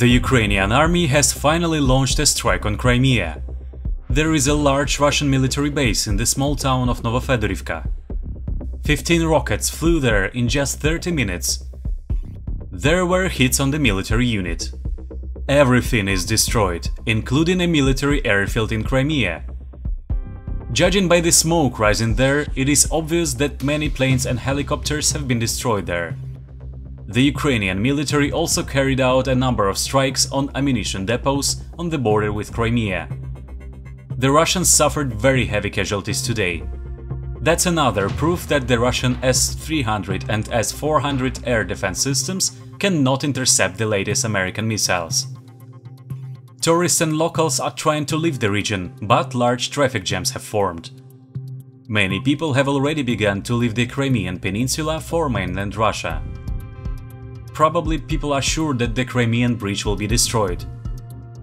The Ukrainian army has finally launched a strike on Crimea. There is a large Russian military base in the small town of Novofedorivka. 15 rockets flew there in just 30 minutes. There were hits on the military unit. Everything is destroyed, including a military airfield in Crimea. Judging by the smoke rising there, it is obvious that many planes and helicopters have been destroyed there. The Ukrainian military also carried out a number of strikes on ammunition depots on the border with Crimea the Russians suffered very heavy casualties today. That's another proof that the Russian S-300 and S-400 air defense systems cannot intercept the latest American missiles. Tourists and locals are trying to leave the region, but large traffic jams have formed. Many people have already begun to leave the Crimean peninsula for mainland Russia. Probably people are sure that the Crimean bridge will be destroyed,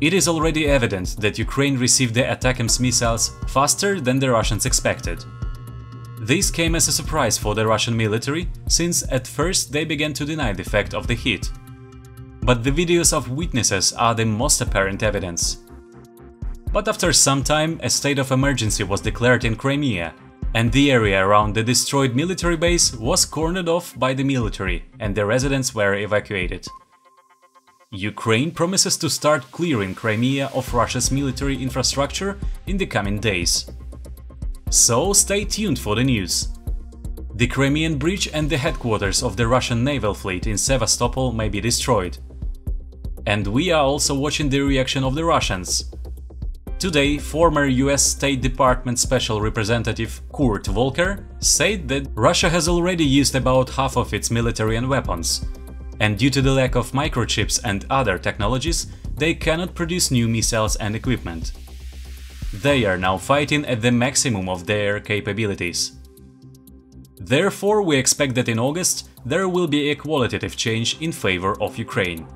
it is already evident that Ukraine received the ATACMS missiles faster than the Russians expected. This came as a surprise for the Russian military, since at first they began to deny the fact of the hit. But the videos of witnesses are the most apparent evidence. But after some time, a state of emergency was declared in Crimea, and the area around the destroyed military base was cornered off by the military, and the residents were evacuated. Ukraine promises to start clearing Crimea of Russia's military infrastructure in the coming days. So stay tuned for the news. The Crimean bridge and the headquarters of the Russian naval fleet in Sevastopol may be destroyed. And we are also watching the reaction of the Russians. Today, former US State Department Special Representative Kurt Volker said that Russia has already used about half of its military and weapons, and due to the lack of microchips and other technologies, they cannot produce new missiles and equipment. They are now fighting at the maximum of their capabilities. Therefore, we expect that in August there will be a qualitative change in favor of Ukraine.